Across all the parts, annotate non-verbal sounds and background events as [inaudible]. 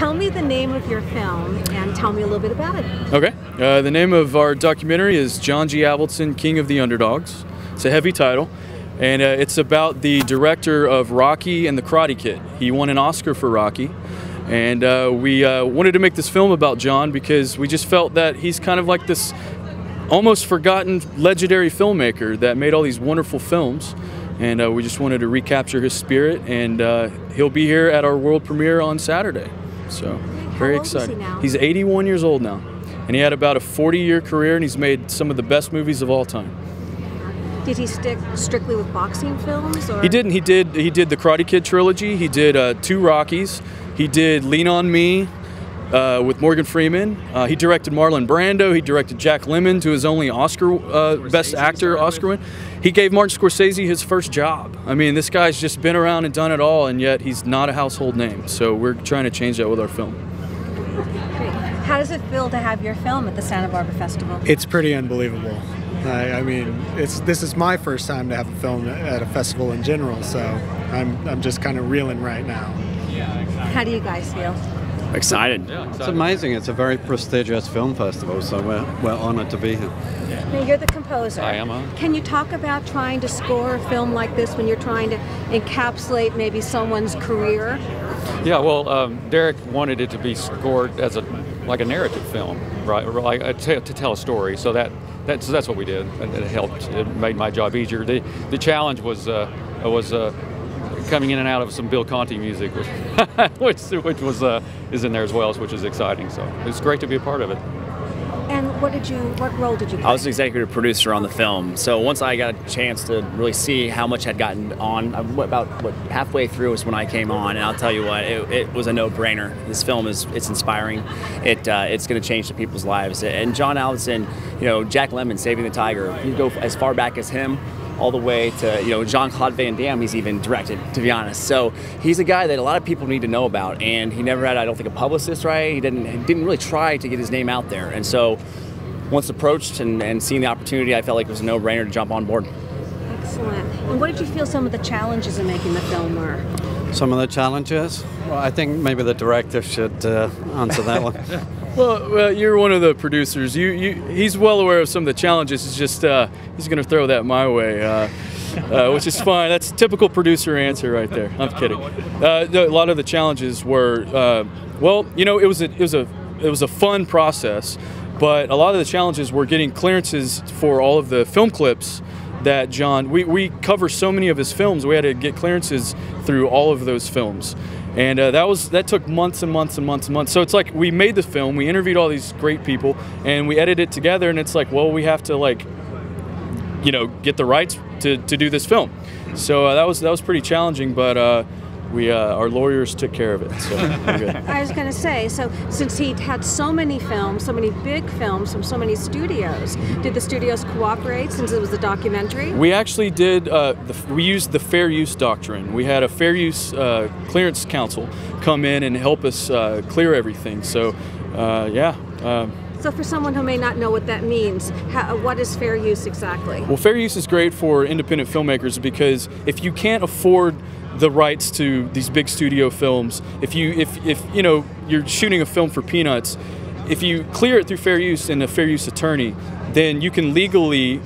tell me the name of your film and tell me a little bit about it. Okay. Uh, the name of our documentary is John G. Avildsen, King of the Underdogs. It's a heavy title, and uh, it's about the director of Rocky and the Karate Kid. He won an Oscar for Rocky, and uh, we uh, wanted to make this film about John because we just felt that he's kind of like this almost forgotten legendary filmmaker that made all these wonderful films. And uh, we just wanted to recapture his spirit, and uh, he'll be here at our world premiere on Saturday. So, very excited. He's 81 years old now, and he had about a 40-year career, and he's made some of the best movies of all time. Did he stick strictly with boxing films? Or? He didn't. He did. He did the Karate Kid trilogy. He did uh, two Rockies. He did Lean on Me uh, with Morgan Freeman. Uh, he directed Marlon Brando. He directed Jack Lemmon to his only Oscar uh, Best Actor Oscar win. He gave Martin Scorsese his first job. I mean, this guy's just been around and done it all, and yet he's not a household name. So we're trying to change that with our film. How does it feel to have your film at the Santa Barbara Festival? It's pretty unbelievable. I, I mean, it's this is my first time to have a film at a festival in general, so I'm I'm just kind of reeling right now. How do you guys feel? Excited. It's amazing. It's a very prestigious film festival, so we're, we're honored to be here. Now, you're the composer. I am a- Can you talk about trying to score a film like this when you're trying to encapsulate maybe someone's career? Yeah, well, um, Derek wanted it to be scored as a like a narrative film, right? Like a t- to tell a story. So that that's that's what we did, and it helped. It made my job easier. The the challenge was uh, was uh, coming in and out of some Bill Conti music, which [laughs] which, which was uh, is in there as well, which is exciting. So it's great to be a part of it. And what did you? What role did you play? I was the executive producer on the film, so once I got a chance to really see how much had gotten on, about what halfway through was when I came on, and I'll tell you what, it, it was a no-brainer. This film is it's inspiring. It uh, it's going to change the people's lives. And John Avildsen, you know, Jack Lemmon, Saving the Tiger. You go as far back as him. All the way to you know Jean Claude Van Damme, he's even directed. To be honest, so he's a guy that a lot of people need to know about, and he never had, I don't think, a publicist. Right? He didn't he didn't really try to get his name out there, and so once approached and, and seeing the opportunity, I felt like it was a no-brainer to jump on board. Excellent. And what did you feel some of the challenges in making the film were? Some of the challenges? Well, I think maybe the director should uh, answer that one. [laughs] Well, you're one of the producers. You, you, he's well aware of some of the challenges. It's just uh, he's going to throw that my way, uh, uh, which is fine. That's a typical producer answer right there. I'm kidding. Uh, a lot of the challenges were, uh, well, you know, it was a, it was a, it was a fun process, but a lot of the challenges were getting clearances for all of the film clips that John. We, we cover so many of his films. We had to get clearances through all of those films and uh, that was that took months and months and months and months. So it's like we made the film, we interviewed all these great people, and we edited it together. And it's like, well, we have to like, you know, get the rights to, to do this film. So uh, that was that was pretty challenging, but uh, we uh, our lawyers took care of it. So we're good. [laughs] I was going to say, so since he had so many films, so many big films from so many studios, did the studios cooperate since it was a documentary? We actually did. Uh, the, we used the fair use doctrine. We had a fair use uh, clearance counsel come in and help us uh, clear everything. So, uh, yeah. Um, So for someone who may not know what that means, how, what is fair use exactly? Well, fair use is great for independent filmmakers because if you can't afford the rights to these big studio films, if you if, if you know you're shooting a film for peanuts, if you clear it through fair use and a fair use attorney, then you can legally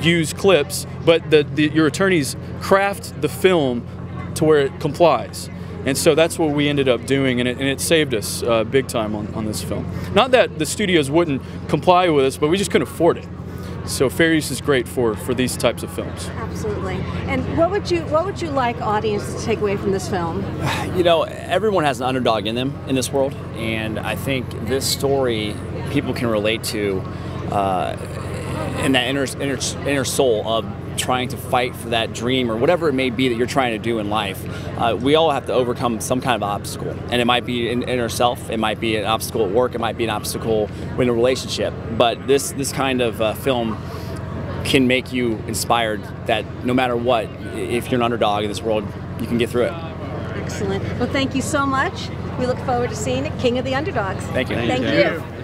use clips, but the, the your attorneys craft the film to where it complies. And so that's what we ended up doing, and it, and it saved us uh, big time on, on this film. Not that the studios wouldn't comply with us, but we just couldn't afford it. So fair use is great for, for these types of films. Absolutely. And what would you what would you like audiences to take away from this film? [sighs] You know, everyone has an underdog in them in this world, and I think this story people can relate to uh, in that inner, inner, inner soul of trying to fight for that dream or whatever it may be that you're trying to do in life. Uh, we all have to overcome some kind of obstacle, and it might be in, in ourself, it might be an obstacle at work, it might be an obstacle in a relationship. But this this kind of uh, film can make you inspired that no matter what, if you're an underdog in this world, you can get through it. Excellent. Well, thank you so much. We look forward to seeing it. King of the Underdogs. Thank you. Thank, Thank you. you.